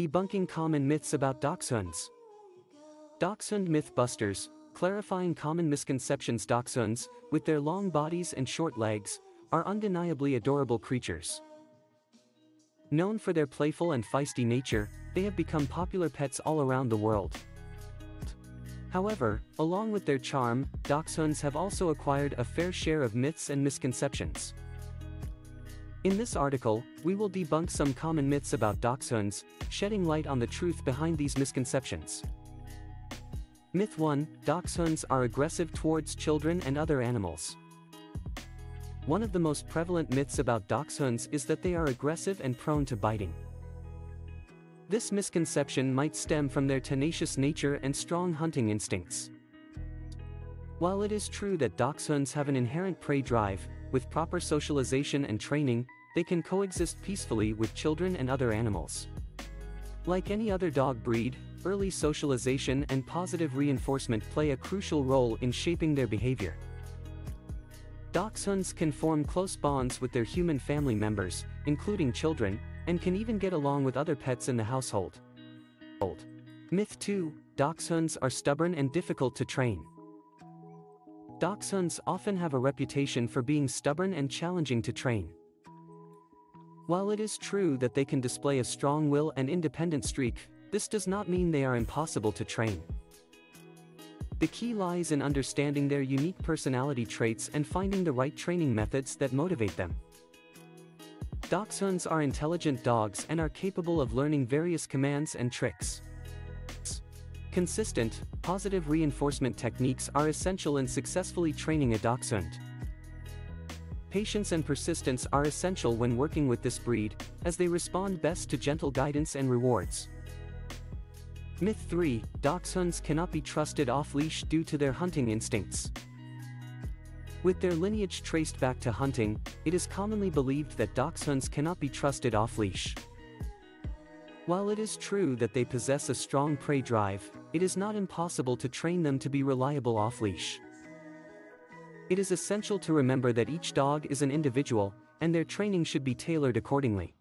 Debunking common myths about dachshunds. Dachshund Mythbusters, clarifying common misconceptions Dachshunds, with their long bodies and short legs, are undeniably adorable creatures. Known for their playful and feisty nature, they have become popular pets all around the world. However, along with their charm, dachshunds have also acquired a fair share of myths and misconceptions. In this article, we will debunk some common myths about dachshunds, shedding light on the truth behind these misconceptions. Myth 1 Dachshunds are aggressive towards children and other animals. One of the most prevalent myths about dachshunds is that they are aggressive and prone to biting. This misconception might stem from their tenacious nature and strong hunting instincts. While it is true that dachshunds have an inherent prey drive, with proper socialization and training, they can coexist peacefully with children and other animals. Like any other dog breed, early socialization and positive reinforcement play a crucial role in shaping their behavior. Dachshunds can form close bonds with their human family members, including children, and can even get along with other pets in the household. Myth 2 Dachshunds are stubborn and difficult to train. Dachshunds often have a reputation for being stubborn and challenging to train. While it is true that they can display a strong will and independent streak, this does not mean they are impossible to train. The key lies in understanding their unique personality traits and finding the right training methods that motivate them. Dachshunds are intelligent dogs and are capable of learning various commands and tricks. Consistent, positive reinforcement techniques are essential in successfully training a dachshund. Patience and persistence are essential when working with this breed, as they respond best to gentle guidance and rewards. Myth 3 Dachshunds cannot be trusted off leash due to their hunting instincts. With their lineage traced back to hunting, it is commonly believed that dachshunds cannot be trusted off leash. While it is true that they possess a strong prey drive, it is not impossible to train them to be reliable off-leash. It is essential to remember that each dog is an individual, and their training should be tailored accordingly.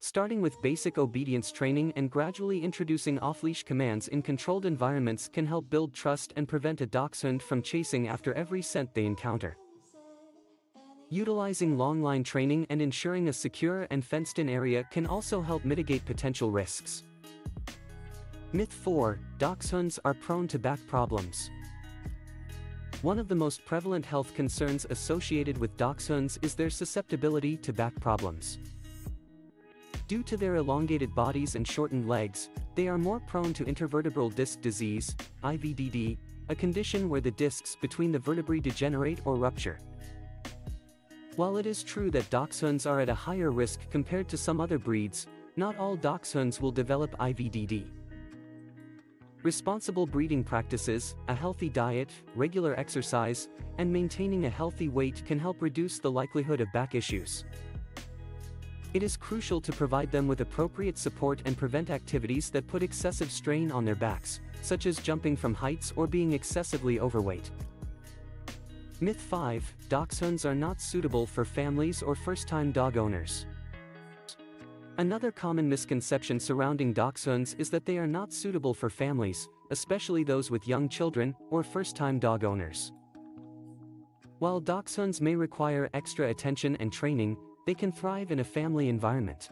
Starting with basic obedience training and gradually introducing off-leash commands in controlled environments can help build trust and prevent a dachshund from chasing after every scent they encounter. Utilizing long-line training and ensuring a secure and fenced-in area can also help mitigate potential risks. Myth 4 Dachshunds are prone to back problems. One of the most prevalent health concerns associated with dachshunds is their susceptibility to back problems. Due to their elongated bodies and shortened legs, they are more prone to intervertebral disc disease, IVDD, a condition where the discs between the vertebrae degenerate or rupture. While it is true that dachshunds are at a higher risk compared to some other breeds, not all dachshunds will develop IVDD. Responsible breeding practices, a healthy diet, regular exercise, and maintaining a healthy weight can help reduce the likelihood of back issues. It is crucial to provide them with appropriate support and prevent activities that put excessive strain on their backs, such as jumping from heights or being excessively overweight. Myth 5 Dachshunds are not suitable for families or first time dog owners. Another common misconception surrounding dachshunds is that they are not suitable for families, especially those with young children or first time dog owners. While dachshunds may require extra attention and training, they can thrive in a family environment.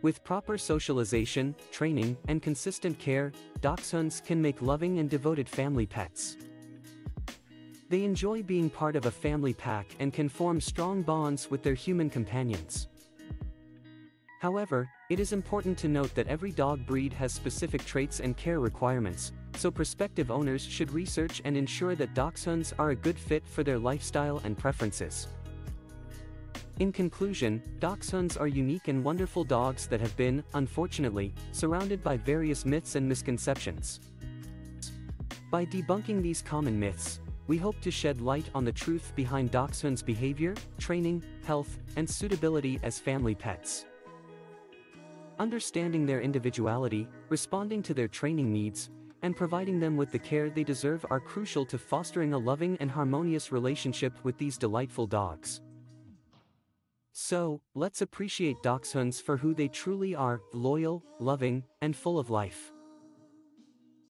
With proper socialization, training, and consistent care, dachshunds can make loving and devoted family pets. They enjoy being part of a family pack and can form strong bonds with their human companions. However, it is important to note that every dog breed has specific traits and care requirements, so prospective owners should research and ensure that dachshunds are a good fit for their lifestyle and preferences. In conclusion, dachshunds are unique and wonderful dogs that have been, unfortunately, surrounded by various myths and misconceptions. By debunking these common myths, we hope to shed light on the truth behind dachshunds' behavior, training, health, and suitability as family pets. Understanding their individuality, responding to their training needs, and providing them with the care they deserve are crucial to fostering a loving and harmonious relationship with these delightful dogs. So, let's appreciate dachshunds for who they truly are loyal, loving, and full of life.